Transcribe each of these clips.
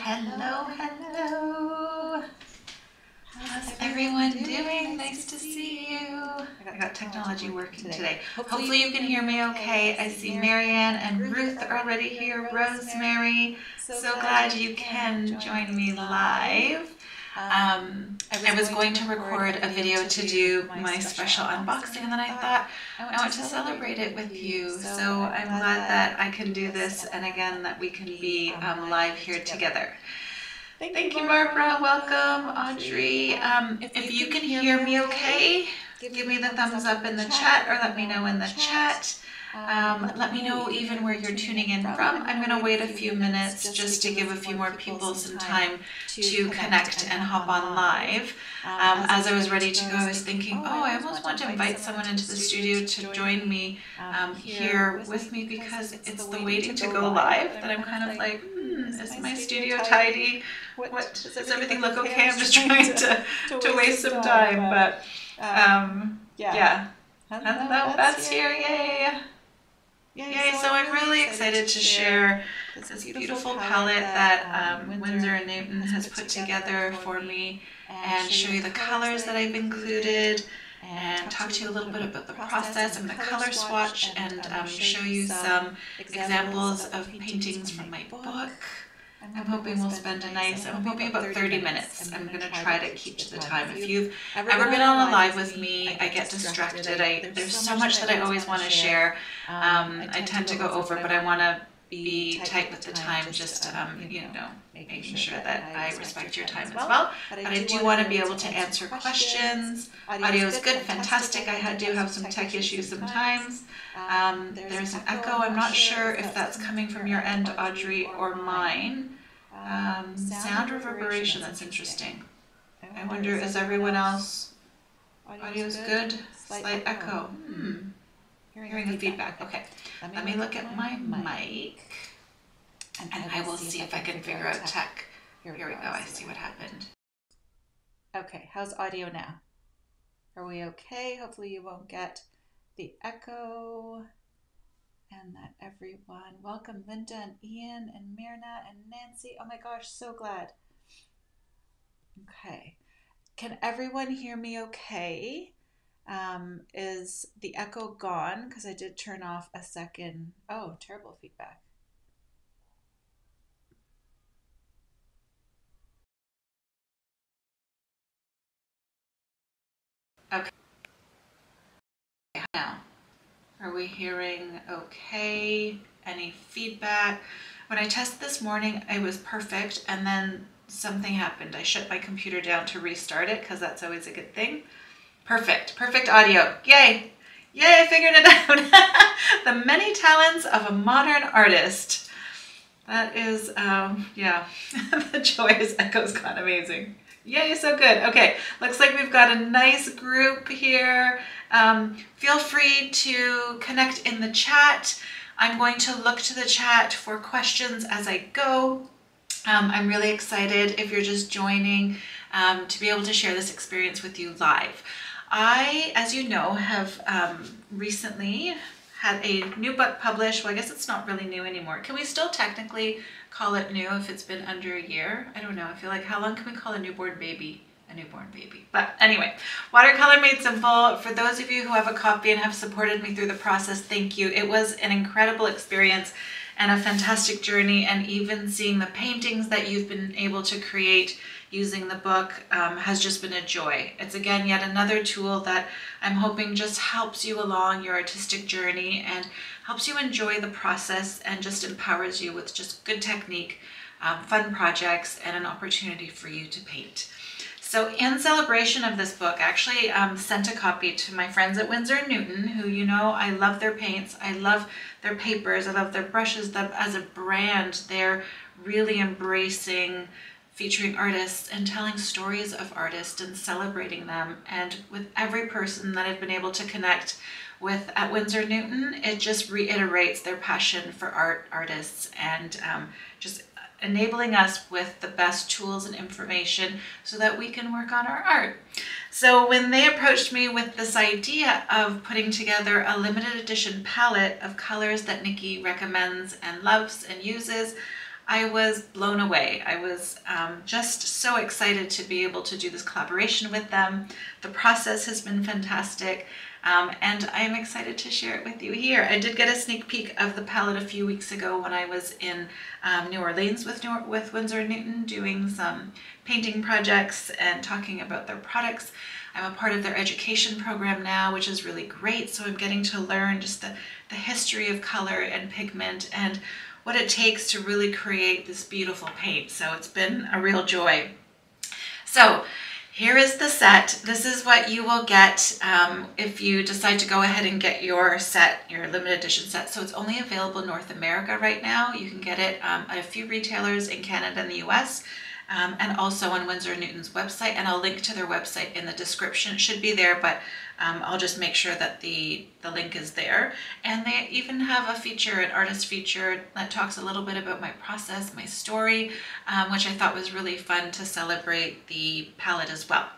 Hello, hello. How's everyone doing? Nice to see you. I got technology working today. Hopefully you can hear me okay. I see Marianne and Ruth are already here. Rosemary, so glad you can join me live. Um, I was going to record a video to do my special unboxing and then I thought I want to celebrate it with you. So I'm glad that I can do this and again that we can be um, live here together. Thank you, Barbara. Welcome, Audrey. Um, if you can hear me okay, give me the thumbs up in the chat or let me know in the chat. Um, let me know even where you're tuning in from. I'm going to wait a few minutes just to give a few more people some time to connect and hop on live. Um, as I was ready to go, I was thinking, oh, I almost want to invite someone into the studio to join me um, here with me because it's the waiting to go live that I'm kind of like, hmm, is my studio tidy? What, does everything look okay? I'm just trying to, to waste some time, but um, yeah. Hello, Beth's here, yay! Yay, so I'm really excited to share this beautiful palette that um, Winsor & Newton has put together for me and show you the colors that I've included and talk to you a little bit about the process and the color swatch and um, show you some examples of paintings from my book. I'm hoping we'll spend a nice, I'm hoping about 30 minutes. I'm going to try to keep to the time. If you've ever been on a live with me, I get distracted. I There's so much that I always want to share. Um, I tend to go over, but I want to be tight with the time, just, um, you know, making sure that I respect your time as well. But I do want to be able to answer questions. Audio is good, fantastic. I do have some tech issues sometimes. Um, there's an echo. I'm not sure if that's coming from your end, Audrey, or mine. Um, sound reverberation, that's interesting. I wonder, is everyone else, Audio is good? Slight echo. Hmm. Hearing the feedback. Okay. Let me look at my mic and I will see if I can figure out tech. Here we go. I see what happened. Okay, how's audio now? Are we okay? Hopefully you won't get the echo and that everyone welcome Linda and Ian and Myrna and Nancy. Oh my gosh, so glad. Okay. Can everyone hear me okay? Um, is the echo gone? Because I did turn off a second. Oh, terrible feedback. Okay. Now. Are we hearing okay? Any feedback? When I tested this morning, it was perfect and then something happened. I shut my computer down to restart it because that's always a good thing. Perfect, perfect audio. Yay! Yay, I figured it out. the many talents of a modern artist. That is, um, yeah, the Joyous Echo's gone amazing. Yay, so good. Okay, looks like we've got a nice group here. Um, feel free to connect in the chat. I'm going to look to the chat for questions as I go. Um, I'm really excited if you're just joining um, to be able to share this experience with you live. I, as you know, have um, recently had a new book published. Well, I guess it's not really new anymore. Can we still technically call it new if it's been under a year? I don't know. I feel like how long can we call a newborn baby? a newborn baby. But anyway, Watercolor Made Simple, for those of you who have a copy and have supported me through the process, thank you. It was an incredible experience and a fantastic journey and even seeing the paintings that you've been able to create using the book um, has just been a joy. It's again yet another tool that I'm hoping just helps you along your artistic journey and helps you enjoy the process and just empowers you with just good technique, um, fun projects, and an opportunity for you to paint. So in celebration of this book, I actually um, sent a copy to my friends at Winsor & Newton, who you know I love their paints, I love their papers, I love their brushes. That as a brand, they're really embracing featuring artists and telling stories of artists and celebrating them. And with every person that I've been able to connect with at Winsor Newton, it just reiterates their passion for art, artists, and um, just enabling us with the best tools and information so that we can work on our art. So when they approached me with this idea of putting together a limited edition palette of colors that Nicki recommends and loves and uses, I was blown away. I was um, just so excited to be able to do this collaboration with them. The process has been fantastic. Um, and I'm excited to share it with you here. I did get a sneak peek of the palette a few weeks ago when I was in um, New Orleans with, New with Winsor Newton doing some painting projects and talking about their products. I'm a part of their education program now, which is really great. So I'm getting to learn just the, the history of color and pigment and what it takes to really create this beautiful paint. So it's been a real joy. So here is the set. This is what you will get um, if you decide to go ahead and get your set, your limited edition set. So it's only available North America right now. You can get it um, at a few retailers in Canada and the US um, and also on Winsor Newton's website. And I'll link to their website in the description. It should be there, but um, I'll just make sure that the, the link is there. And they even have a feature, an artist feature that talks a little bit about my process, my story, um, which I thought was really fun to celebrate the palette as well.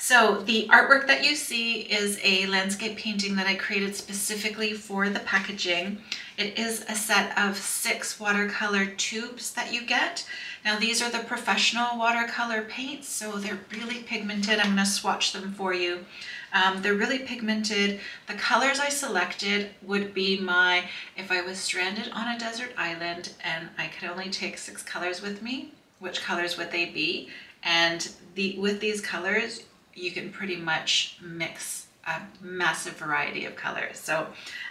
So the artwork that you see is a landscape painting that I created specifically for the packaging. It is a set of six watercolor tubes that you get. Now these are the professional watercolor paints, so they're really pigmented. I'm gonna swatch them for you. Um, they're really pigmented. The colors I selected would be my, if I was stranded on a desert island and I could only take six colors with me, which colors would they be? And the with these colors, you can pretty much mix a massive variety of colors. So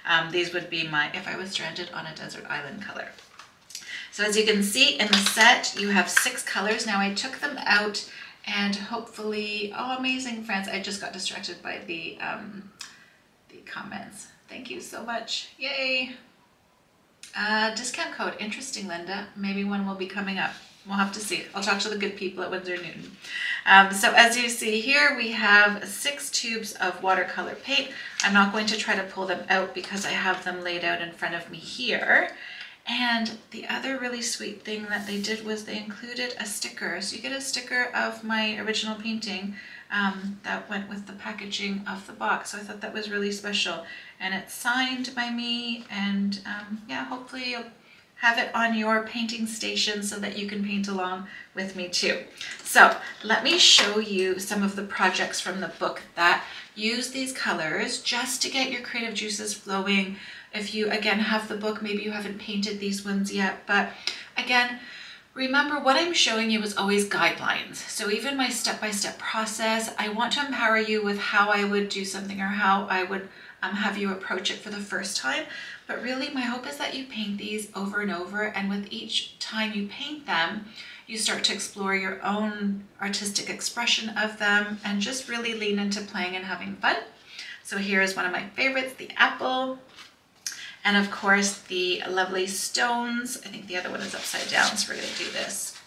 um, these would be my, if I was stranded on a desert island color. So as you can see in the set, you have six colors. Now I took them out and hopefully, oh amazing friends, I just got distracted by the, um, the comments. Thank you so much, yay. Uh, discount code, interesting Linda, maybe one will be coming up. We'll have to see. I'll talk to the good people at Winsor Newton. Um, so as you see here, we have six tubes of watercolor paint. I'm not going to try to pull them out because I have them laid out in front of me here. And the other really sweet thing that they did was they included a sticker. So you get a sticker of my original painting um, that went with the packaging of the box. So I thought that was really special. And it's signed by me and um, yeah, hopefully you'll have it on your painting station so that you can paint along with me too. So let me show you some of the projects from the book that use these colors just to get your creative juices flowing. If you, again, have the book, maybe you haven't painted these ones yet, but again, Remember, what I'm showing you is always guidelines. So even my step-by-step -step process, I want to empower you with how I would do something or how I would um, have you approach it for the first time. But really, my hope is that you paint these over and over, and with each time you paint them, you start to explore your own artistic expression of them and just really lean into playing and having fun. So here is one of my favorites, the apple. And of course the lovely stones. I think the other one is upside down, so we're gonna do this.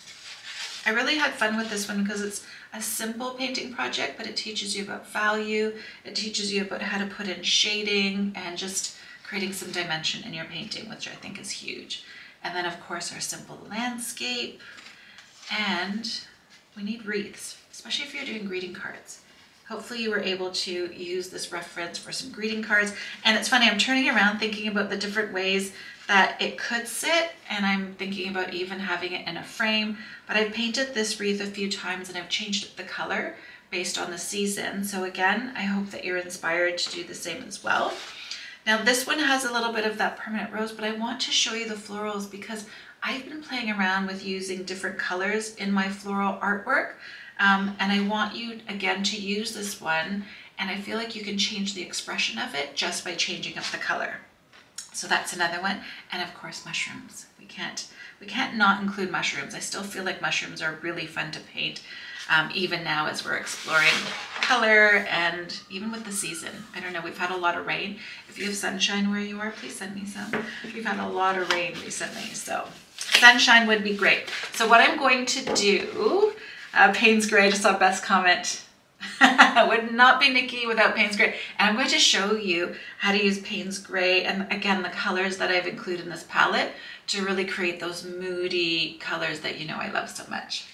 I really had fun with this one because it's a simple painting project, but it teaches you about value. It teaches you about how to put in shading and just creating some dimension in your painting, which I think is huge. And then of course our simple landscape. And we need wreaths, especially if you're doing greeting cards. Hopefully you were able to use this reference for some greeting cards. And it's funny, I'm turning around thinking about the different ways that it could sit and I'm thinking about even having it in a frame. But I've painted this wreath a few times and I've changed the color based on the season. So again, I hope that you're inspired to do the same as well. Now this one has a little bit of that permanent rose, but I want to show you the florals because I've been playing around with using different colors in my floral artwork. Um, and I want you again to use this one and I feel like you can change the expression of it just by changing up the color. So that's another one. And of course, mushrooms. We can't, we can't not include mushrooms. I still feel like mushrooms are really fun to paint um, even now as we're exploring color and even with the season. I don't know, we've had a lot of rain. If you have sunshine where you are, please send me some. We've had a lot of rain recently, so sunshine would be great. So what I'm going to do, uh, Payne's Gray just saw best comment. would not be Nicki without Payne's Gray. And I'm going to show you how to use Payne's Gray and again, the colors that I've included in this palette to really create those moody colors that you know I love so much.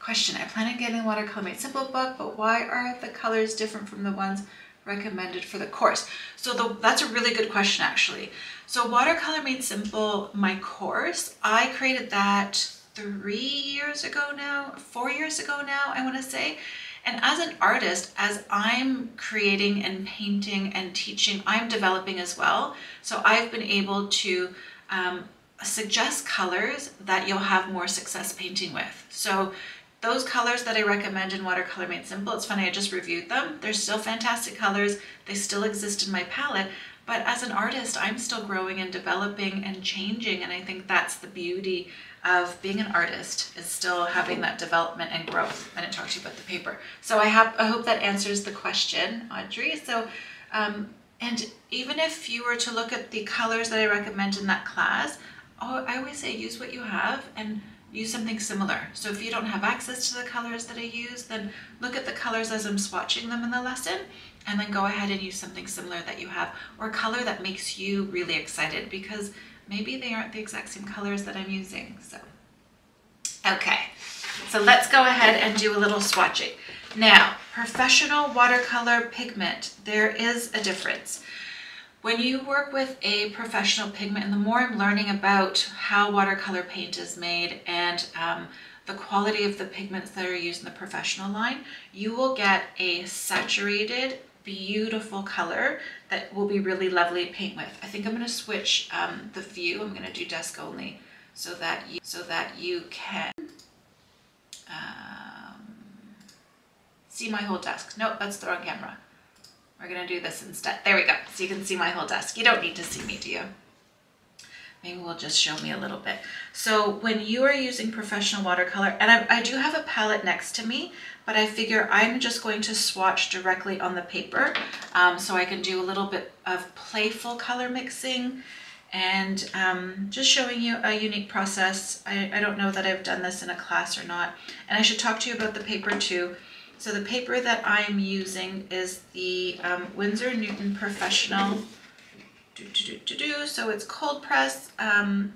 Question, I plan on getting watercolor made simple book, but why are the colors different from the ones recommended for the course? So the, that's a really good question actually. So Watercolor Made Simple, my course, I created that three years ago now, four years ago now, I wanna say. And as an artist, as I'm creating and painting and teaching, I'm developing as well. So I've been able to um, suggest colors that you'll have more success painting with. So those colors that I recommend in Watercolor Made Simple, it's funny, I just reviewed them. They're still fantastic colors. They still exist in my palette. But as an artist, I'm still growing and developing and changing. And I think that's the beauty of being an artist is still having that development and growth. I didn't talk to you about the paper. So I, have, I hope that answers the question, Audrey. So, um, and even if you were to look at the colors that I recommend in that class, Oh, I always say use what you have and use something similar. So if you don't have access to the colors that I use, then look at the colors as I'm swatching them in the lesson and then go ahead and use something similar that you have or color that makes you really excited because maybe they aren't the exact same colors that I'm using. So, okay, so let's go ahead and do a little swatching. Now, professional watercolor pigment, there is a difference. When you work with a professional pigment, and the more I'm learning about how watercolor paint is made and um, the quality of the pigments that are used in the professional line, you will get a saturated, beautiful color that will be really lovely to paint with. I think I'm going to switch um, the view. I'm going to do desk only so that you, so that you can um, see my whole desk. Nope, that's the wrong camera. We're gonna do this instead. There we go. So you can see my whole desk. You don't need to see me, do you? Maybe we'll just show me a little bit. So when you are using professional watercolor, and I, I do have a palette next to me, but I figure I'm just going to swatch directly on the paper um, so I can do a little bit of playful color mixing and um, just showing you a unique process. I, I don't know that I've done this in a class or not. And I should talk to you about the paper too. So the paper that I'm using is the um, Winsor Newton Professional. Do, do, do, do, So it's cold press, 100%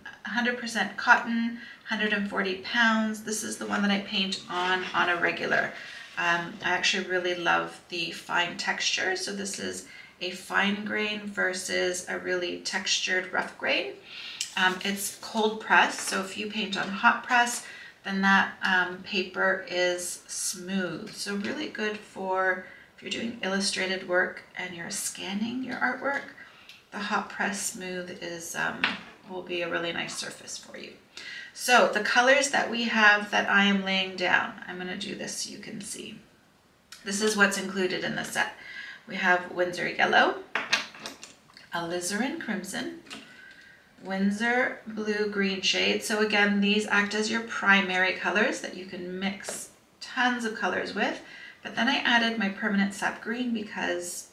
um, cotton, 140 pounds. This is the one that I paint on on a regular. Um, I actually really love the fine texture. So this is a fine grain versus a really textured rough grain. Um, it's cold press. So if you paint on hot press, then that um, paper is smooth. So really good for if you're doing illustrated work and you're scanning your artwork, the hot press smooth is um, will be a really nice surface for you. So the colors that we have that I am laying down, I'm gonna do this so you can see. This is what's included in the set. We have Winsor Yellow, alizarin Crimson, Winsor Blue Green shade. So again, these act as your primary colors that you can mix tons of colors with. But then I added my permanent sap green because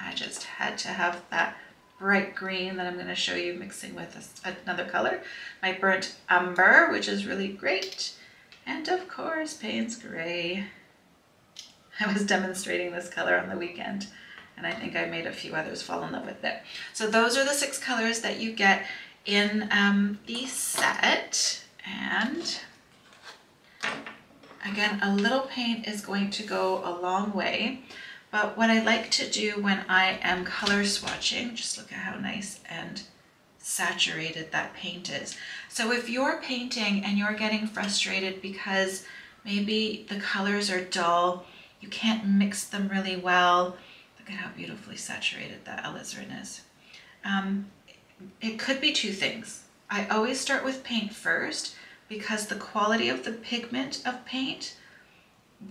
I just had to have that bright green that I'm going to show you mixing with another color. My burnt umber, which is really great. And of course, Payne's Gray. I was demonstrating this color on the weekend and I think I made a few others fall in love with it. So those are the six colors that you get in um, the set. And again, a little paint is going to go a long way. But what I like to do when I am color swatching, just look at how nice and saturated that paint is. So if you're painting and you're getting frustrated because maybe the colors are dull, you can't mix them really well, Look at how beautifully saturated that alizarin is. Um, it could be two things. I always start with paint first because the quality of the pigment of paint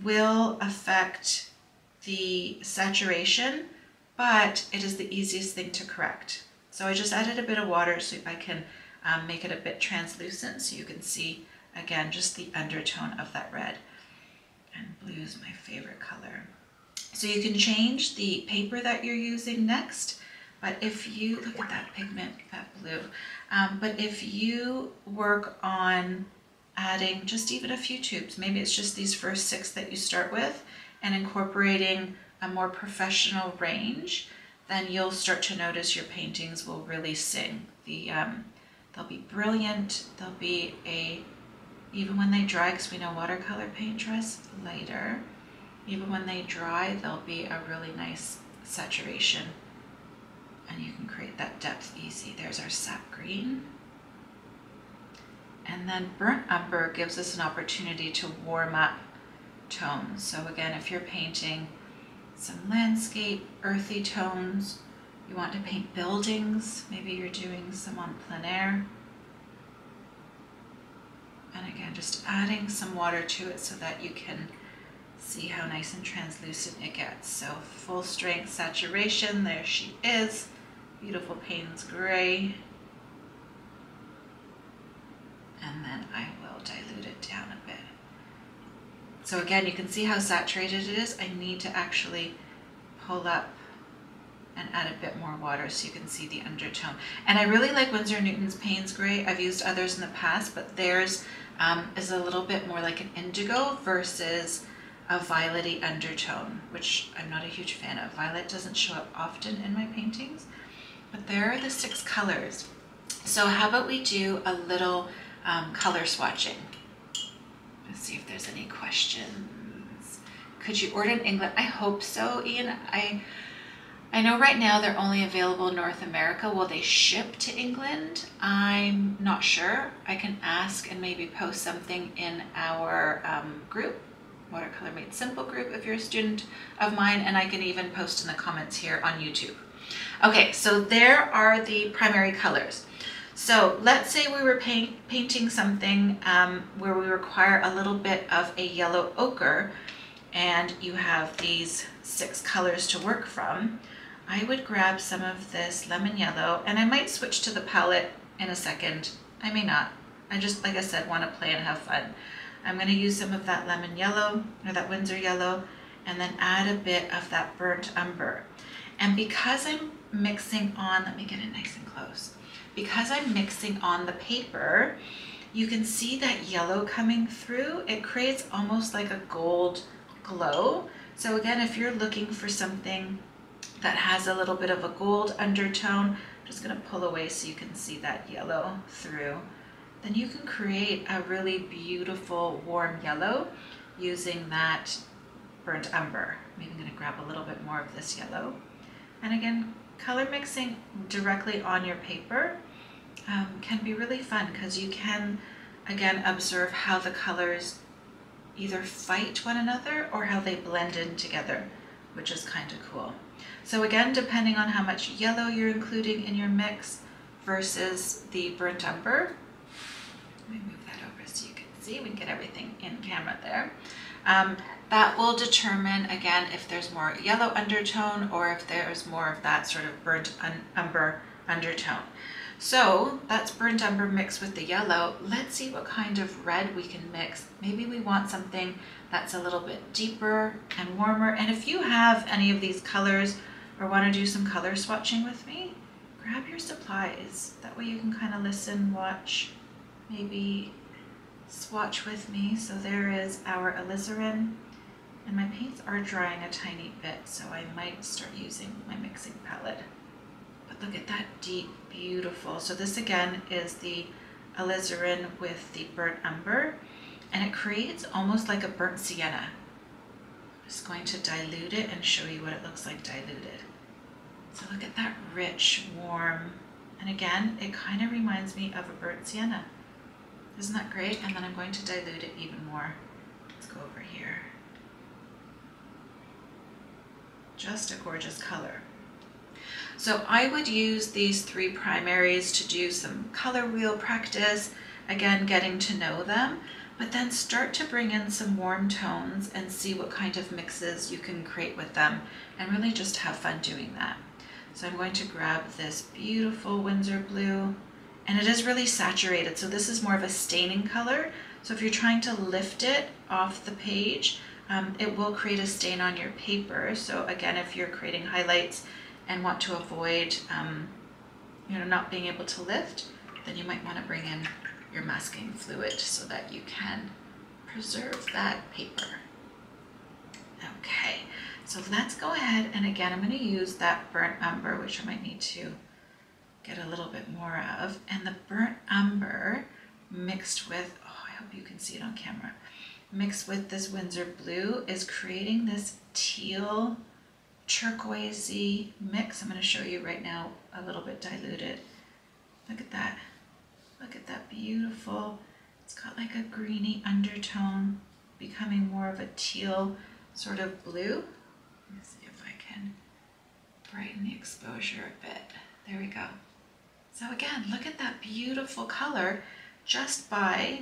will affect the saturation, but it is the easiest thing to correct. So I just added a bit of water so I can um, make it a bit translucent so you can see, again, just the undertone of that red. And blue is my favorite color. So you can change the paper that you're using next, but if you, look at that pigment, that blue, um, but if you work on adding just even a few tubes, maybe it's just these first six that you start with, and incorporating a more professional range, then you'll start to notice your paintings will really sing. The, um, they'll be brilliant, they'll be a, even when they dry, because we know watercolor paint dries lighter, even when they dry, they'll be a really nice saturation and you can create that depth easy. There's our sap green. And then burnt umber gives us an opportunity to warm up tones. So again, if you're painting some landscape, earthy tones, you want to paint buildings, maybe you're doing some on plein air. And again, just adding some water to it so that you can see how nice and translucent it gets. So full strength saturation, there she is. Beautiful Payne's Gray. And then I will dilute it down a bit. So again, you can see how saturated it is. I need to actually pull up and add a bit more water so you can see the undertone. And I really like Winsor Newton's Payne's Gray. I've used others in the past, but theirs um, is a little bit more like an indigo versus a violety undertone, which I'm not a huge fan of. Violet doesn't show up often in my paintings, but there are the six colors. So how about we do a little um, color swatching? Let's see if there's any questions. Could you order in England? I hope so, Ian. I I know right now they're only available in North America. Will they ship to England? I'm not sure. I can ask and maybe post something in our um, group, Watercolor Made Simple group if you're a student of mine, and I can even post in the comments here on YouTube. Okay, so there are the primary colors. So let's say we were paint, painting something um, where we require a little bit of a yellow ochre and you have these six colors to work from. I would grab some of this lemon yellow and I might switch to the palette in a second. I may not. I just, like I said, want to play and have fun. I'm going to use some of that lemon yellow or that Winsor yellow and then add a bit of that burnt umber. And because I'm mixing on, let me get it nice and close. Because I'm mixing on the paper, you can see that yellow coming through. It creates almost like a gold glow. So again, if you're looking for something that has a little bit of a gold undertone. I'm just gonna pull away so you can see that yellow through. Then you can create a really beautiful warm yellow using that burnt umber. I'm even gonna grab a little bit more of this yellow. And again, color mixing directly on your paper um, can be really fun because you can, again, observe how the colors either fight one another or how they blend in together, which is kind of cool. So again, depending on how much yellow you're including in your mix versus the burnt umber, let me move that over so you can see, we can get everything in camera there. Um, that will determine, again, if there's more yellow undertone or if there's more of that sort of burnt un umber undertone. So that's burnt umber mixed with the yellow. Let's see what kind of red we can mix. Maybe we want something that's a little bit deeper and warmer. And if you have any of these colors or want to do some color swatching with me, grab your supplies. That way you can kind of listen, watch, maybe swatch with me. So there is our alizarin. And my paints are drying a tiny bit, so I might start using my mixing palette. But look at that deep, beautiful. So this again is the alizarin with the burnt umber, and it creates almost like a burnt sienna I'm just going to dilute it and show you what it looks like diluted. So look at that rich, warm, and again, it kind of reminds me of a burnt sienna. Isn't that great? And then I'm going to dilute it even more. Let's go over here. Just a gorgeous color. So I would use these three primaries to do some color wheel practice, again, getting to know them but then start to bring in some warm tones and see what kind of mixes you can create with them and really just have fun doing that. So I'm going to grab this beautiful Winsor blue and it is really saturated. So this is more of a staining color. So if you're trying to lift it off the page, um, it will create a stain on your paper. So again, if you're creating highlights and want to avoid, um, you know, not being able to lift, then you might want to bring in your masking fluid so that you can preserve that paper. Okay, so let's go ahead and again, I'm gonna use that burnt umber, which I might need to get a little bit more of. And the burnt umber mixed with, oh, I hope you can see it on camera, mixed with this Winsor blue is creating this teal turquoisey mix. I'm going to show you right now a little bit diluted. Look at that. Look at that beautiful, it's got like a greeny undertone, becoming more of a teal sort of blue. Let me see if I can brighten the exposure a bit. There we go. So again, look at that beautiful color just by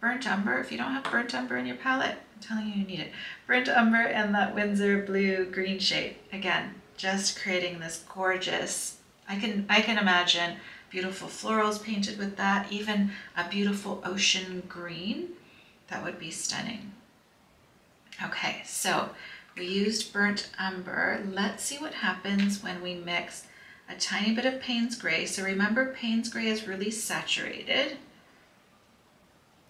burnt umber. If you don't have burnt umber in your palette, I'm telling you, you need it. Burnt umber and that Winsor blue green shade. Again, just creating this gorgeous, I can, I can imagine beautiful florals painted with that, even a beautiful ocean green. That would be stunning. Okay, so we used burnt umber. Let's see what happens when we mix a tiny bit of Payne's Gray. So remember Payne's Gray is really saturated.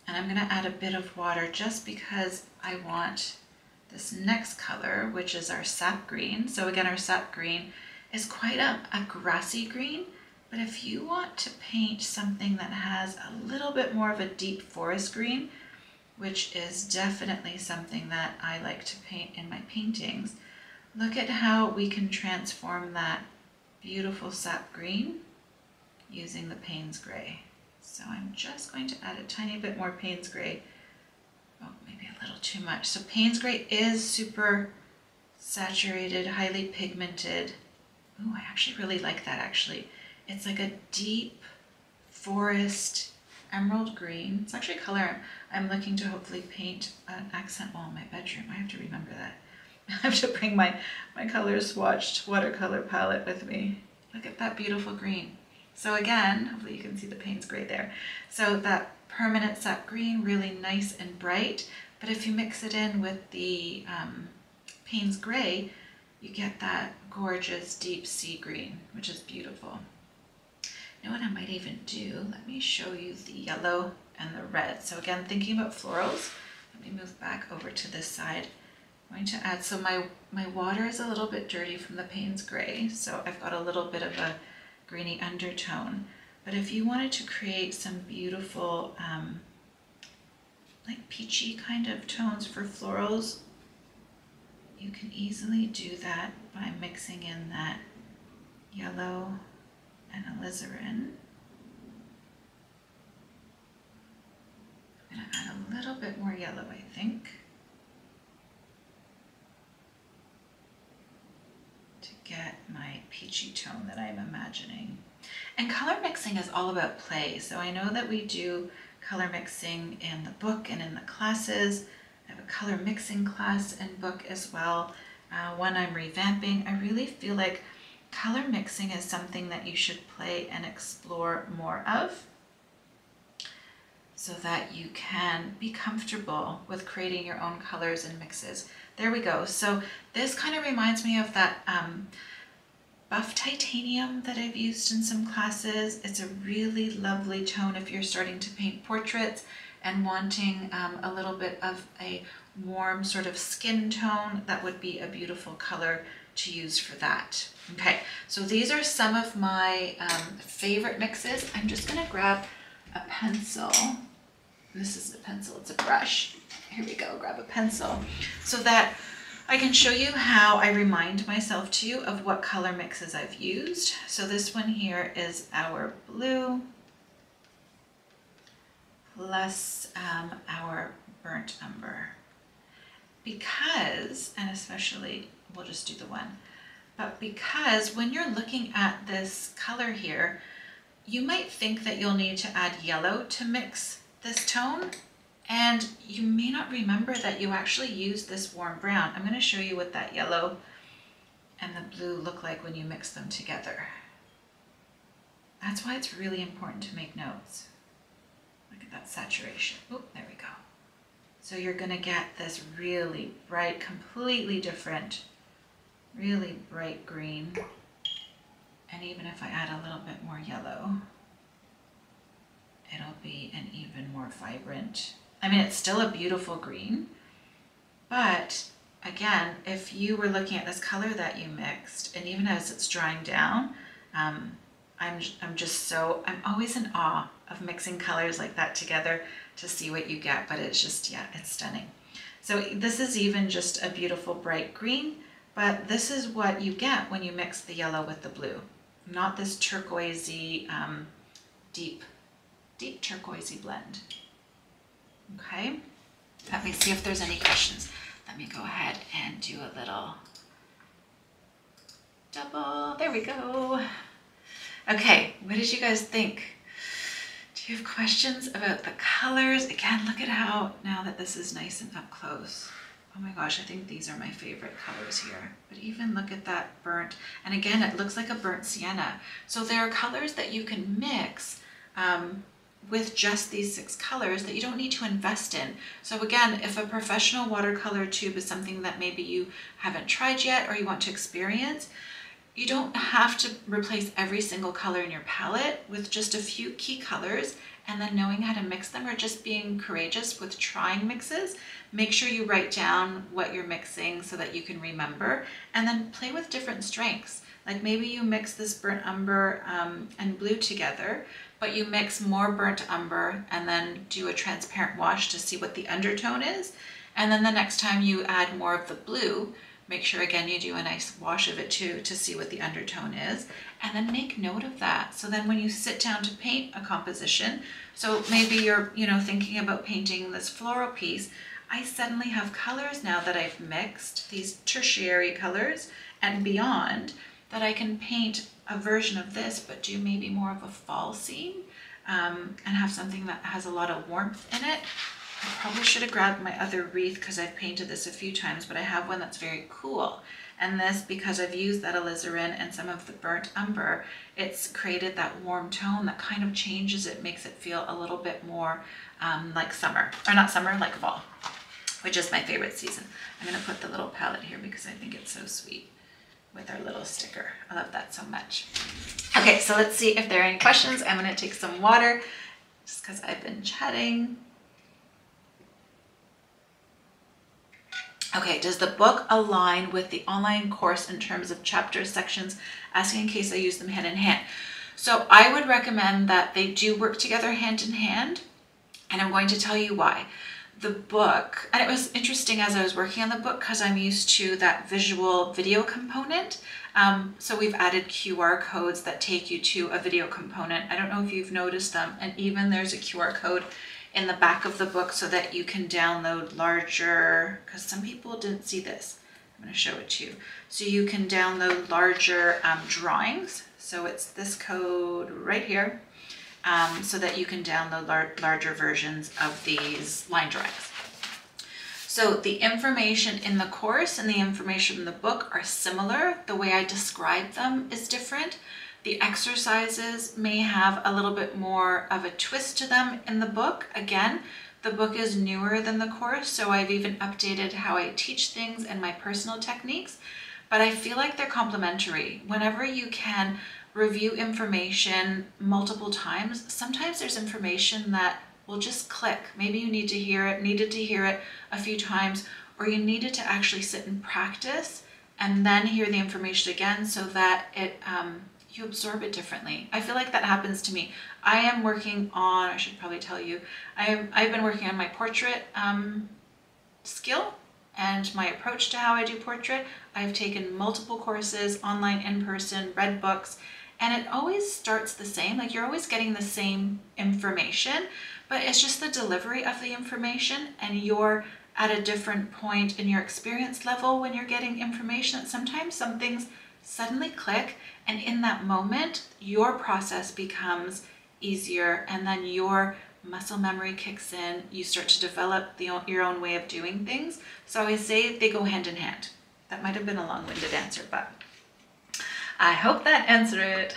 And I'm gonna add a bit of water just because I want this next color, which is our sap green. So again, our sap green is quite a, a grassy green, but if you want to paint something that has a little bit more of a deep forest green, which is definitely something that I like to paint in my paintings, look at how we can transform that beautiful sap green using the Payne's Gray. So I'm just going to add a tiny bit more Payne's Gray. Oh, maybe a little too much. So Payne's Gray is super saturated, highly pigmented. Oh, I actually really like that actually. It's like a deep forest emerald green. It's actually a color I'm looking to hopefully paint an accent wall in my bedroom. I have to remember that. I have to bring my, my color swatched watercolor palette with me. Look at that beautiful green. So again, hopefully you can see the Payne's Gray there. So that permanent sap green, really nice and bright. But if you mix it in with the um, Payne's Gray, you get that gorgeous deep sea green, which is beautiful. You know what I might even do? Let me show you the yellow and the red. So again, thinking about florals, let me move back over to this side. Going to add, so my, my water is a little bit dirty from the Payne's Gray, so I've got a little bit of a greeny undertone. But if you wanted to create some beautiful, um, like peachy kind of tones for florals, you can easily do that by mixing in that yellow and alizarin. I'm going to add a little bit more yellow, I think. To get my peachy tone that I'm imagining. And color mixing is all about play. So I know that we do color mixing in the book and in the classes. I have a color mixing class and book as well. Uh, one I'm revamping. I really feel like color mixing is something that you should play and explore more of so that you can be comfortable with creating your own colors and mixes. There we go. So this kind of reminds me of that um, buff titanium that I've used in some classes. It's a really lovely tone if you're starting to paint portraits and wanting um, a little bit of a warm sort of skin tone. That would be a beautiful color to use for that. Okay, so these are some of my um, favorite mixes. I'm just gonna grab a pencil. This isn't a pencil, it's a brush. Here we go, grab a pencil. So that I can show you how I remind myself to you of what color mixes I've used. So this one here is our blue plus um, our burnt umber. Because, and especially, we'll just do the one, but because when you're looking at this color here, you might think that you'll need to add yellow to mix this tone, and you may not remember that you actually used this warm brown. I'm gonna show you what that yellow and the blue look like when you mix them together. That's why it's really important to make notes. Look at that saturation. Oh, there we go. So you're gonna get this really bright, completely different really bright green. And even if I add a little bit more yellow, it'll be an even more vibrant. I mean, it's still a beautiful green, but again, if you were looking at this color that you mixed, and even as it's drying down, um, I'm, I'm just so, I'm always in awe of mixing colors like that together to see what you get, but it's just, yeah, it's stunning. So this is even just a beautiful bright green, but this is what you get when you mix the yellow with the blue. Not this turquoisey, um, deep, deep turquoisey blend. Okay, let me see if there's any questions. Let me go ahead and do a little double. There we go. Okay, what did you guys think? Do you have questions about the colors? Again, look at how, now that this is nice and up close. Oh my gosh, I think these are my favorite colors here. But even look at that burnt, and again, it looks like a burnt sienna. So there are colors that you can mix um, with just these six colors that you don't need to invest in. So again, if a professional watercolor tube is something that maybe you haven't tried yet or you want to experience, you don't have to replace every single color in your palette with just a few key colors and then knowing how to mix them or just being courageous with trying mixes. Make sure you write down what you're mixing so that you can remember and then play with different strengths. Like maybe you mix this burnt umber um, and blue together, but you mix more burnt umber and then do a transparent wash to see what the undertone is. And then the next time you add more of the blue, Make sure again you do a nice wash of it too to see what the undertone is and then make note of that. So then when you sit down to paint a composition, so maybe you're, you know, thinking about painting this floral piece, I suddenly have colors now that I've mixed, these tertiary colors and beyond, that I can paint a version of this, but do maybe more of a fall scene um, and have something that has a lot of warmth in it I probably should have grabbed my other wreath because I've painted this a few times, but I have one that's very cool. And this, because I've used that alizarin and some of the burnt umber, it's created that warm tone that kind of changes it, makes it feel a little bit more um, like summer, or not summer, like fall, which is my favorite season. I'm gonna put the little palette here because I think it's so sweet with our little sticker. I love that so much. Okay, so let's see if there are any questions. I'm gonna take some water just because I've been chatting. Okay, does the book align with the online course in terms of chapters, sections, asking in case I use them hand in hand? So I would recommend that they do work together hand in hand, and I'm going to tell you why. The book, and it was interesting as I was working on the book because I'm used to that visual video component. Um, so we've added QR codes that take you to a video component. I don't know if you've noticed them, and even there's a QR code in the back of the book so that you can download larger, because some people didn't see this. I'm going to show it to you. So you can download larger um, drawings. So it's this code right here um, so that you can download lar larger versions of these line drawings. So the information in the course and the information in the book are similar. The way I describe them is different. The exercises may have a little bit more of a twist to them in the book. Again, the book is newer than the course, so I've even updated how I teach things and my personal techniques, but I feel like they're complementary. Whenever you can review information multiple times, sometimes there's information that will just click. Maybe you need to hear it, needed to hear it a few times, or you needed to actually sit and practice and then hear the information again so that it um, you absorb it differently. I feel like that happens to me. I am working on, I should probably tell you, I am, I've been working on my portrait um, skill and my approach to how I do portrait. I've taken multiple courses, online, in person, read books, and it always starts the same. Like you're always getting the same information, but it's just the delivery of the information and you're at a different point in your experience level when you're getting information. Sometimes some things suddenly click and in that moment, your process becomes easier and then your muscle memory kicks in. You start to develop the, your own way of doing things. So I say they go hand in hand. That might have been a long-winded answer, but I hope that answered it.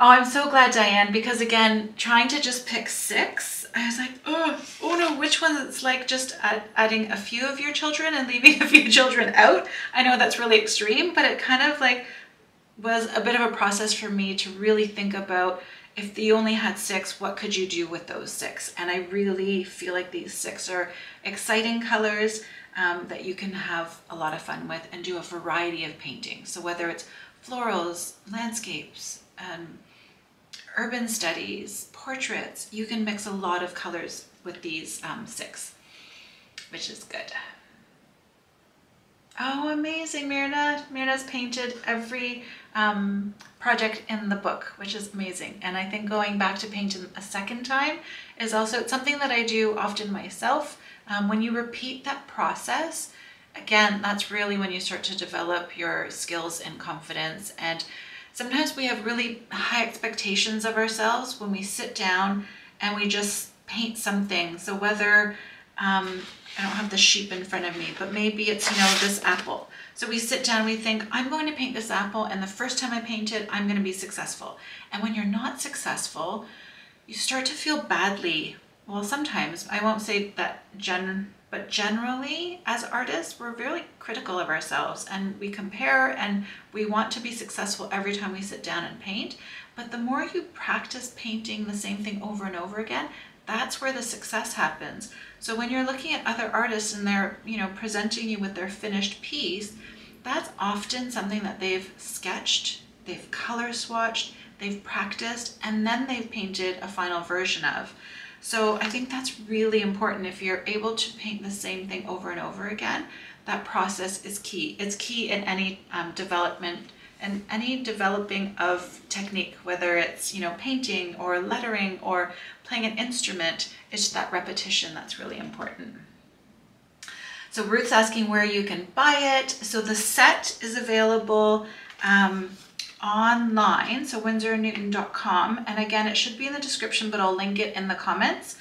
Oh, I'm so glad, Diane, because again, trying to just pick six, I was like, oh, oh no, which one is like just add, adding a few of your children and leaving a few children out? I know that's really extreme, but it kind of like was a bit of a process for me to really think about if you only had six, what could you do with those six? And I really feel like these six are exciting colors um, that you can have a lot of fun with and do a variety of paintings. So whether it's florals, landscapes, um, urban studies, portraits, you can mix a lot of colors with these um, six, which is good. Oh, amazing, Mirna. Mirna's painted every um, project in the book, which is amazing. And I think going back to painting a second time is also something that I do often myself. Um, when you repeat that process, again, that's really when you start to develop your skills and confidence. And sometimes we have really high expectations of ourselves when we sit down and we just paint something. So whether um, I don't have the sheep in front of me, but maybe it's, you know, this apple. So we sit down, we think, I'm going to paint this apple, and the first time I paint it, I'm going to be successful. And when you're not successful, you start to feel badly. Well, sometimes, I won't say that gen, but generally, as artists, we're really critical of ourselves and we compare and we want to be successful every time we sit down and paint. But the more you practice painting the same thing over and over again, that's where the success happens. So when you're looking at other artists and they're, you know, presenting you with their finished piece, that's often something that they've sketched, they've color swatched, they've practiced, and then they've painted a final version of. So I think that's really important. If you're able to paint the same thing over and over again, that process is key. It's key in any um, development and any developing of technique, whether it's, you know, painting or lettering or playing an instrument, it's that repetition that's really important. So Ruth's asking where you can buy it. So the set is available um, online, so winsornewton.com. And again, it should be in the description, but I'll link it in the comments.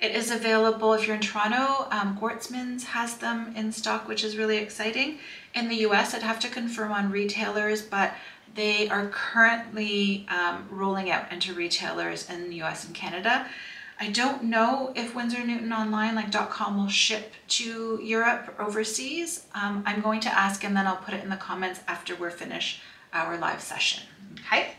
It is available if you're in Toronto. Um, Gwartzmans has them in stock, which is really exciting. In the US, I'd have to confirm on retailers, but they are currently um, rolling out into retailers in the US and Canada. I don't know if Winsor Newton Online, like .com, will ship to Europe overseas. Um, I'm going to ask and then I'll put it in the comments after we're finished our live session. Okay.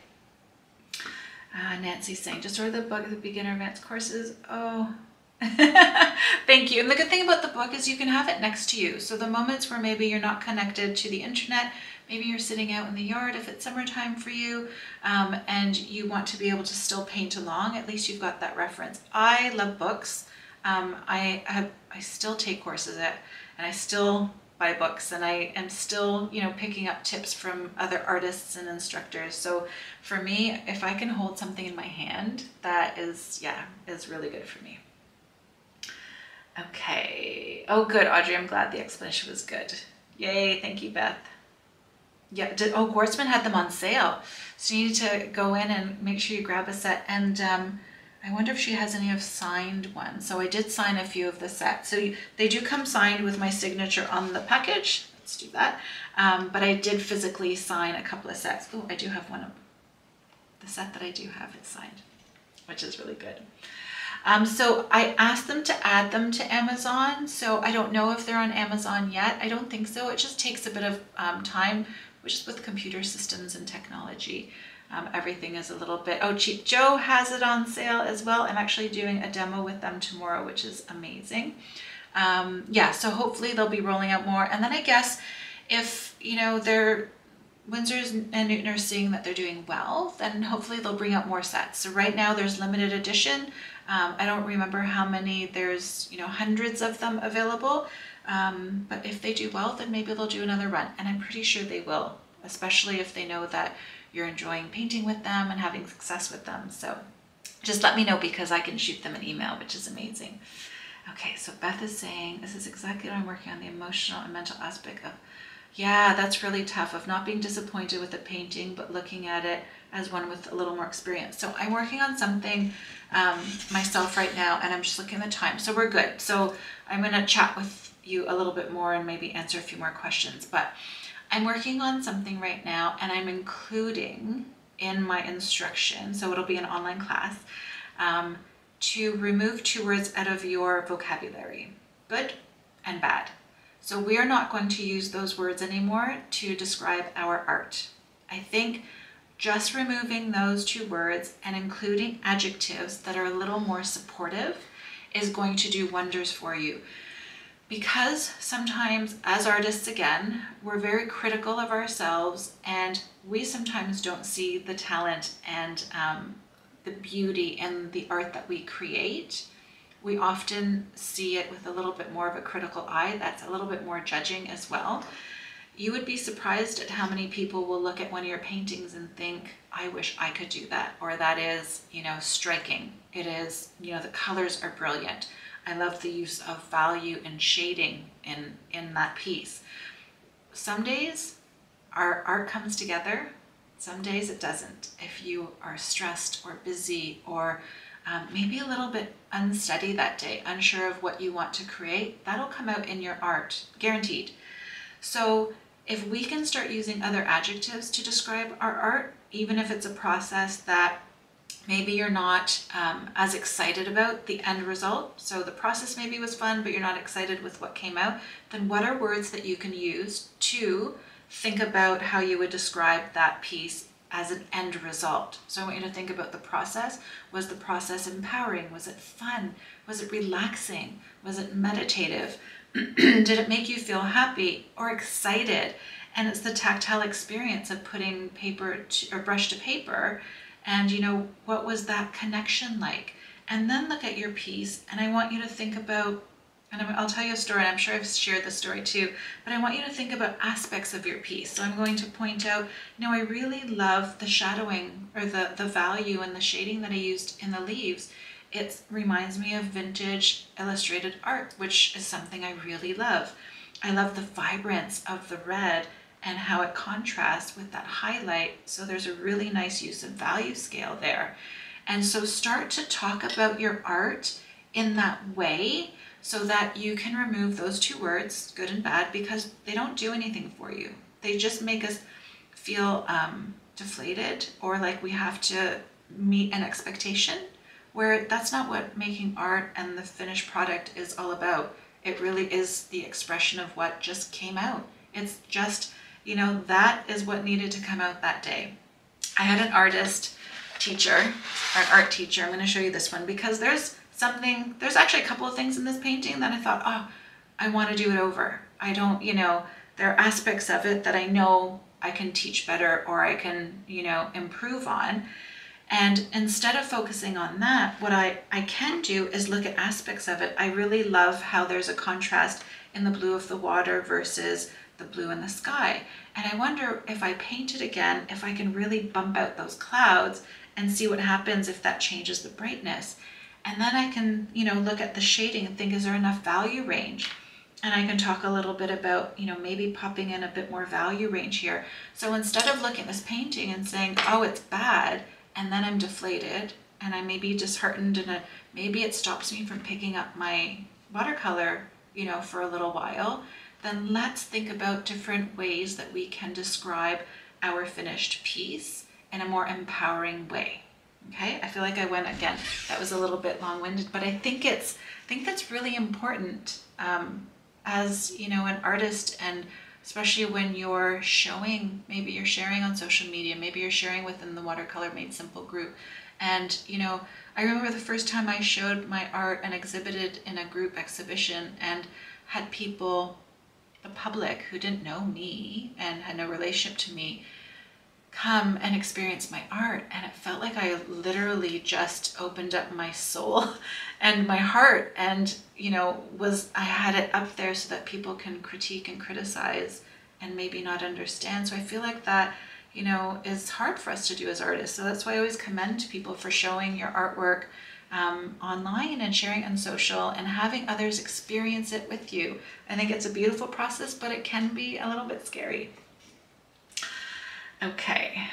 Uh, Nancy's saying, just order the book, the beginner advanced courses. Oh, Thank you. And the good thing about the book is you can have it next to you. So the moments where maybe you're not connected to the internet, maybe you're sitting out in the yard if it's summertime for you, um, and you want to be able to still paint along, at least you've got that reference. I love books. Um, I have, I still take courses at, and I still buy books and I am still, you know, picking up tips from other artists and instructors. So for me, if I can hold something in my hand, that is, yeah, is really good for me. Okay. Oh, good, Audrey. I'm glad the explanation was good. Yay. Thank you, Beth. Yeah. Did, oh, Gwartzman had them on sale. So you need to go in and make sure you grab a set. And um, I wonder if she has any of signed ones. So I did sign a few of the sets. So you, they do come signed with my signature on the package. Let's do that. Um, but I did physically sign a couple of sets. Oh, I do have one of the set that I do have is signed, which is really good. Um, so I asked them to add them to Amazon. So I don't know if they're on Amazon yet. I don't think so. It just takes a bit of um, time, which is with computer systems and technology. Um, everything is a little bit, oh, Cheap Joe has it on sale as well. I'm actually doing a demo with them tomorrow, which is amazing. Um, yeah, so hopefully they'll be rolling out more. And then I guess if, you know, they're Winsor's and Newton are seeing that they're doing well, then hopefully they'll bring out more sets. So right now there's limited edition. Um, I don't remember how many, there's, you know, hundreds of them available. Um, but if they do well, then maybe they'll do another run. And I'm pretty sure they will, especially if they know that you're enjoying painting with them and having success with them. So just let me know because I can shoot them an email, which is amazing. Okay, so Beth is saying, this is exactly what I'm working on, the emotional and mental aspect of yeah, that's really tough of not being disappointed with the painting, but looking at it as one with a little more experience. So I'm working on something um, myself right now and I'm just looking at the time. So we're good. So I'm gonna chat with you a little bit more and maybe answer a few more questions. But I'm working on something right now and I'm including in my instruction, so it'll be an online class, um, to remove two words out of your vocabulary, good and bad. So we are not going to use those words anymore to describe our art. I think just removing those two words and including adjectives that are a little more supportive is going to do wonders for you. Because sometimes as artists, again, we're very critical of ourselves and we sometimes don't see the talent and um, the beauty and the art that we create we often see it with a little bit more of a critical eye that's a little bit more judging as well. you would be surprised at how many people will look at one of your paintings and think, I wish I could do that. Or that is, you know, striking. It is, you know, the colors are brilliant. I love the use of value and shading in, in that piece. Some days our art comes together. Some days it doesn't. If you are stressed or busy or um, maybe a little bit unsteady that day, unsure of what you want to create, that'll come out in your art, guaranteed. So if we can start using other adjectives to describe our art, even if it's a process that maybe you're not um, as excited about the end result, so the process maybe was fun, but you're not excited with what came out, then what are words that you can use to think about how you would describe that piece as an end result. So I want you to think about the process. Was the process empowering? Was it fun? Was it relaxing? Was it meditative? Did it make you feel happy or excited? And it's the tactile experience of putting paper to, or brush to paper. And you know, what was that connection like? And then look at your piece. And I want you to think about and I'll tell you a story, I'm sure I've shared this story too, but I want you to think about aspects of your piece. So I'm going to point out, you know, I really love the shadowing or the, the value and the shading that I used in the leaves. It reminds me of vintage illustrated art, which is something I really love. I love the vibrance of the red and how it contrasts with that highlight. So there's a really nice use of value scale there. And so start to talk about your art in that way so that you can remove those two words, good and bad, because they don't do anything for you. They just make us feel um, deflated or like we have to meet an expectation where that's not what making art and the finished product is all about. It really is the expression of what just came out. It's just, you know, that is what needed to come out that day. I had an artist teacher, an art teacher. I'm going to show you this one because there's something, there's actually a couple of things in this painting that I thought, oh, I want to do it over. I don't, you know, there are aspects of it that I know I can teach better or I can, you know, improve on. And instead of focusing on that, what I, I can do is look at aspects of it. I really love how there's a contrast in the blue of the water versus the blue in the sky. And I wonder if I paint it again, if I can really bump out those clouds and see what happens if that changes the brightness. And then I can, you know, look at the shading and think, is there enough value range? And I can talk a little bit about, you know, maybe popping in a bit more value range here. So instead of looking at this painting and saying, oh, it's bad, and then I'm deflated and I may be disheartened and maybe it stops me from picking up my watercolor, you know, for a little while, then let's think about different ways that we can describe our finished piece in a more empowering way. Okay, I feel like I went again. That was a little bit long-winded, but I think it's I think that's really important um, as you know an artist, and especially when you're showing. Maybe you're sharing on social media. Maybe you're sharing within the Watercolor Made Simple group. And you know, I remember the first time I showed my art and exhibited in a group exhibition, and had people, the public who didn't know me and had no relationship to me, come and experience my art and it felt like I literally just opened up my soul and my heart and you know was I had it up there so that people can critique and criticize and maybe not understand so I feel like that you know is hard for us to do as artists so that's why I always commend people for showing your artwork um, online and sharing on social and having others experience it with you. I think it's a beautiful process, but it can be a little bit scary. Okay.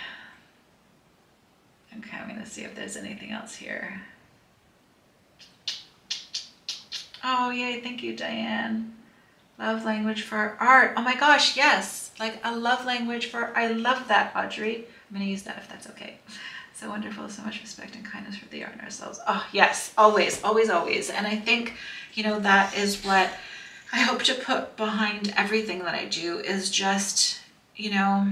Okay, I'm gonna see if there's anything else here. Oh yay, thank you, Diane. Love language for art. Oh my gosh, yes. Like a love language for, I love that, Audrey. I'm gonna use that if that's okay. So wonderful, so much respect and kindness for the art and ourselves. Oh yes, always, always, always. And I think, you know, that is what I hope to put behind everything that I do is just, you know,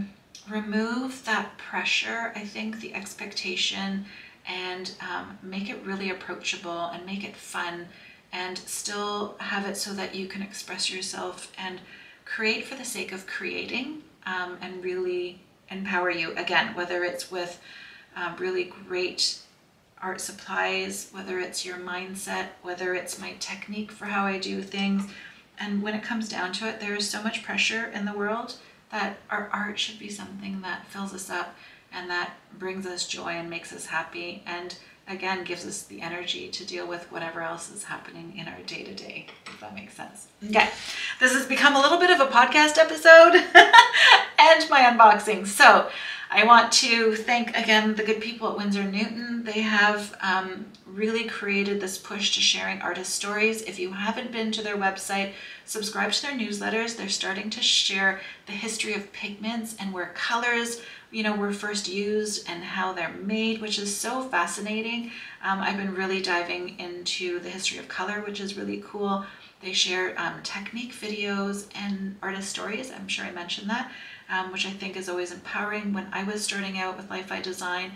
remove that pressure, I think the expectation and um, make it really approachable and make it fun and still have it so that you can express yourself and create for the sake of creating um, and really empower you again whether it's with um, really great art supplies whether it's your mindset whether it's my technique for how I do things. And when it comes down to it there is so much pressure in the world that our art should be something that fills us up and that brings us joy and makes us happy and again gives us the energy to deal with whatever else is happening in our day to day, if that makes sense. Okay, this has become a little bit of a podcast episode and my unboxing. So I want to thank again the good people at Winsor Newton. They have um, really created this push to sharing artist stories. If you haven't been to their website, subscribe to their newsletters. They're starting to share the history of pigments and where colors you know, were first used and how they're made, which is so fascinating. Um, I've been really diving into the history of color, which is really cool. They share um, technique videos and artist stories. I'm sure I mentioned that, um, which I think is always empowering. When I was starting out with Life I Design,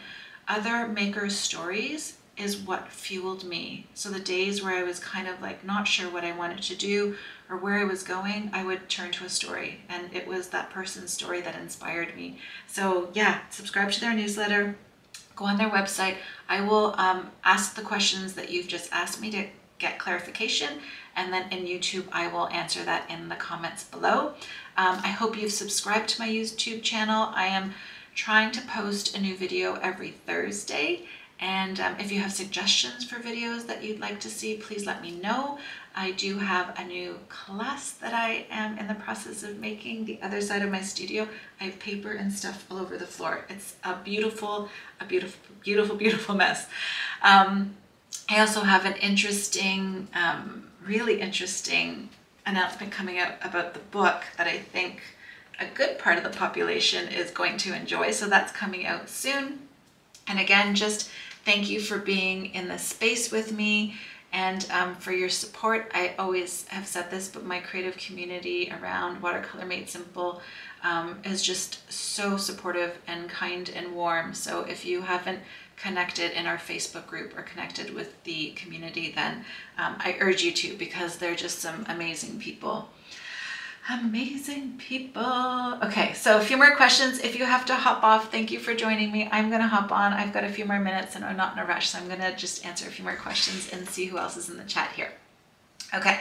other makers' stories is what fueled me. So the days where I was kind of like not sure what I wanted to do or where I was going, I would turn to a story and it was that person's story that inspired me. So yeah, subscribe to their newsletter, go on their website. I will um, ask the questions that you've just asked me to get clarification and then in YouTube I will answer that in the comments below. Um, I hope you've subscribed to my YouTube channel. I am trying to post a new video every Thursday and um, if you have suggestions for videos that you'd like to see, please let me know. I do have a new class that I am in the process of making. The other side of my studio, I have paper and stuff all over the floor. It's a beautiful, a beautiful, beautiful, beautiful mess. Um, I also have an interesting, um, really interesting announcement coming out about the book that I think a good part of the population is going to enjoy. So that's coming out soon. And again, just Thank you for being in this space with me and um, for your support. I always have said this, but my creative community around Watercolor Made Simple um, is just so supportive and kind and warm. So if you haven't connected in our Facebook group or connected with the community, then um, I urge you to because they're just some amazing people amazing people. Okay, so a few more questions. If you have to hop off, thank you for joining me. I'm gonna hop on. I've got a few more minutes and I'm not in a rush, so I'm gonna just answer a few more questions and see who else is in the chat here. Okay.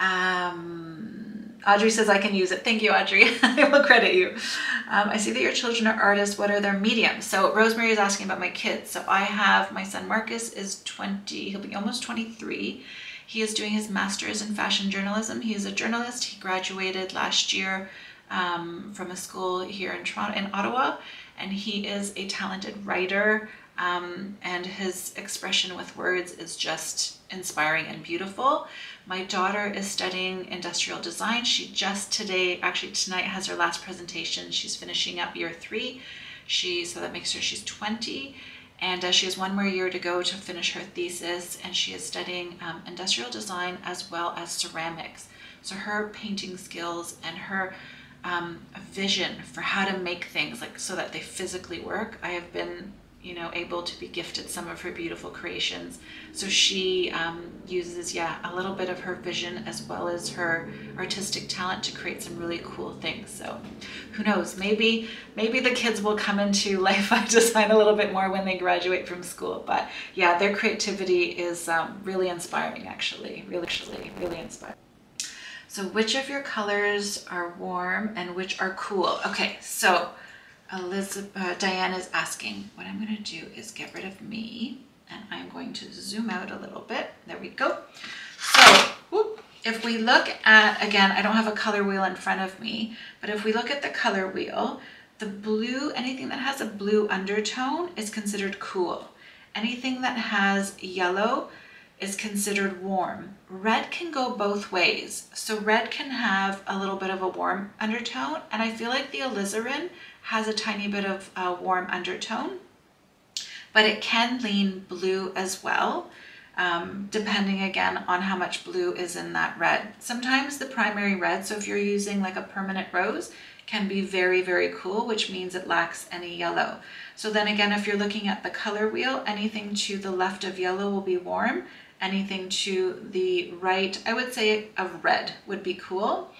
Um, Audrey says I can use it. Thank you, Audrey. I will credit you. Um, I see that your children are artists. What are their mediums? So Rosemary is asking about my kids. So I have my son Marcus is 20, he'll be almost 23. He is doing his master's in fashion journalism. He is a journalist. He graduated last year um, from a school here in Toronto, in Ottawa, and he is a talented writer. Um, and his expression with words is just inspiring and beautiful. My daughter is studying industrial design. She just today, actually tonight, has her last presentation. She's finishing up year three. She so that makes her she's 20 and uh, she has one more year to go to finish her thesis and she is studying um, industrial design as well as ceramics. So her painting skills and her um, vision for how to make things like so that they physically work, I have been you know, able to be gifted some of her beautiful creations. So she um, uses, yeah, a little bit of her vision as well as her artistic talent to create some really cool things. So who knows, maybe, maybe the kids will come into Life I Design a little bit more when they graduate from school. But yeah, their creativity is um, really inspiring actually, really, actually, really inspiring. So which of your colors are warm and which are cool? Okay, so Elizabeth, uh, Diane is asking, what I'm going to do is get rid of me and I'm going to zoom out a little bit. There we go. So whoop, if we look at, again, I don't have a color wheel in front of me, but if we look at the color wheel, the blue, anything that has a blue undertone is considered cool. Anything that has yellow is considered warm. Red can go both ways. So red can have a little bit of a warm undertone, and I feel like the alizarin has a tiny bit of a warm undertone, but it can lean blue as well, um, depending again on how much blue is in that red. Sometimes the primary red, so if you're using like a permanent rose, can be very, very cool, which means it lacks any yellow. So then again, if you're looking at the color wheel, anything to the left of yellow will be warm. Anything to the right, I would say of red would be cool.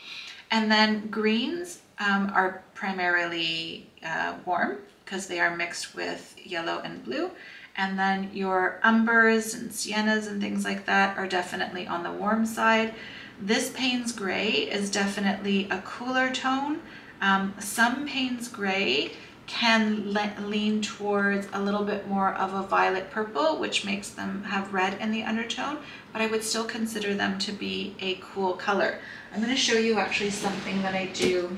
And then greens um, are primarily uh, warm because they are mixed with yellow and blue. And then your umbers and siennas and things like that are definitely on the warm side. This Payne's Gray is definitely a cooler tone. Um, some Payne's Gray can le lean towards a little bit more of a violet purple, which makes them have red in the undertone, but I would still consider them to be a cool color. I'm gonna show you actually something that I do.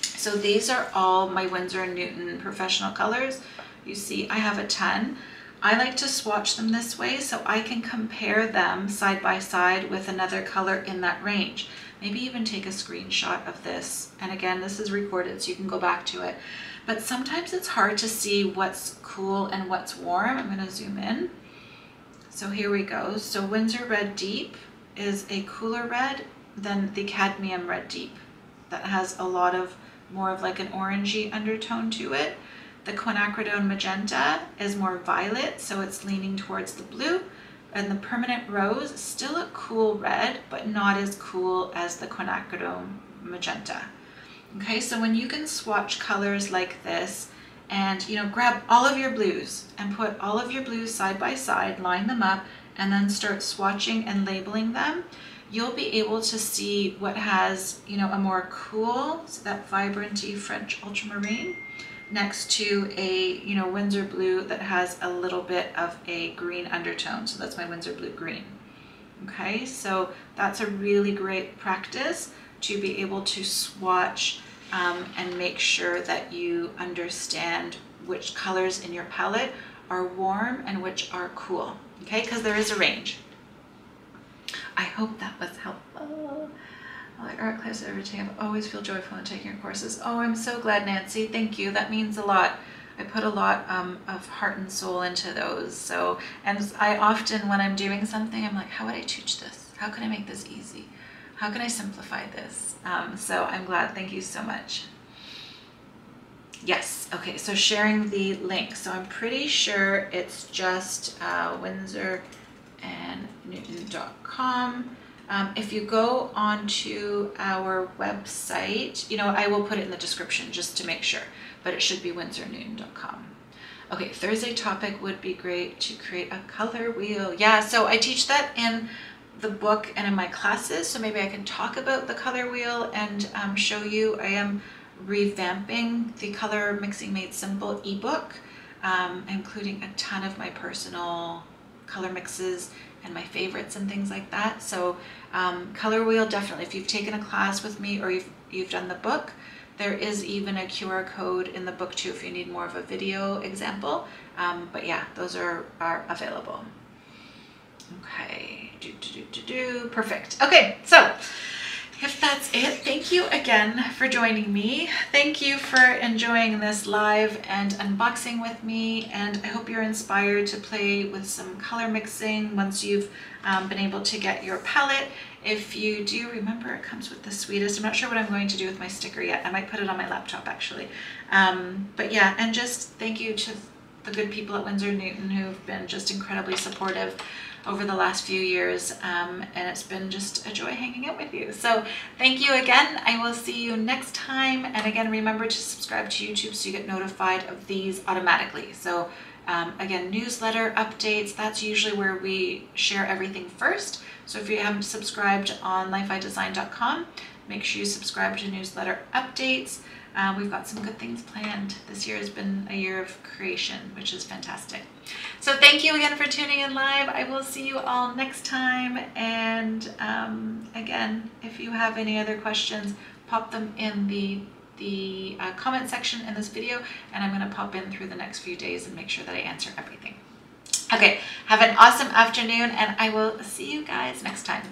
So these are all my Winsor & Newton professional colors. You see I have a ton. I like to swatch them this way so I can compare them side by side with another color in that range. Maybe even take a screenshot of this. And again, this is recorded so you can go back to it. But sometimes it's hard to see what's cool and what's warm. I'm gonna zoom in. So here we go. So Winsor Red Deep is a cooler red than the Cadmium Red Deep that has a lot of more of like an orangey undertone to it. The quinacridone magenta is more violet, so it's leaning towards the blue. And the permanent rose, still a cool red, but not as cool as the quinacridone magenta. Okay, so when you can swatch colors like this and, you know, grab all of your blues and put all of your blues side by side, line them up, and then start swatching and labeling them, you'll be able to see what has, you know, a more cool, so that vibranty French ultramarine, next to a, you know, Winsor blue that has a little bit of a green undertone. So that's my Winsor blue green. Okay, so that's a really great practice to be able to swatch um, and make sure that you understand which colors in your palette are warm and which are cool, okay? Because there is a range. I hope that was helpful. I like art class every day. I always feel joyful in taking your courses. Oh, I'm so glad, Nancy. Thank you. That means a lot. I put a lot um, of heart and soul into those. So, and I often, when I'm doing something, I'm like, how would I teach this? How can I make this easy? How can I simplify this? Um, so I'm glad. Thank you so much. Yes. Okay. So sharing the link. So I'm pretty sure it's just uh, Winsor and Newton.com. Um, if you go onto our website, you know, I will put it in the description just to make sure, but it should be winsornewton.com. Okay, Thursday topic would be great to create a color wheel. Yeah, so I teach that in the book and in my classes, so maybe I can talk about the color wheel and um, show you. I am revamping the Color Mixing Made Simple ebook, um, including a ton of my personal color mixes and my favorites and things like that. So um, color wheel, definitely. If you've taken a class with me or you've, you've done the book, there is even a QR code in the book too if you need more of a video example. Um, but yeah, those are, are available. Okay, do, do, do, do, do. Perfect. Okay, so if that's it, thank you again for joining me. Thank you for enjoying this live and unboxing with me. And I hope you're inspired to play with some color mixing once you've um, been able to get your palette. If you do, remember it comes with the sweetest. I'm not sure what I'm going to do with my sticker yet. I might put it on my laptop actually. Um, but yeah, and just thank you to the good people at Winsor Newton who've been just incredibly supportive over the last few years um, and it's been just a joy hanging out with you. So thank you again. I will see you next time. And again, remember to subscribe to YouTube so you get notified of these automatically. So um, again, newsletter updates, that's usually where we share everything first. So if you haven't subscribed on lifeidesign.com, make sure you subscribe to newsletter updates. Uh, we've got some good things planned. This year has been a year of creation, which is fantastic. So thank you again for tuning in live. I will see you all next time. And um, again, if you have any other questions, pop them in the the uh, comment section in this video and I'm going to pop in through the next few days and make sure that I answer everything. Okay, have an awesome afternoon and I will see you guys next time.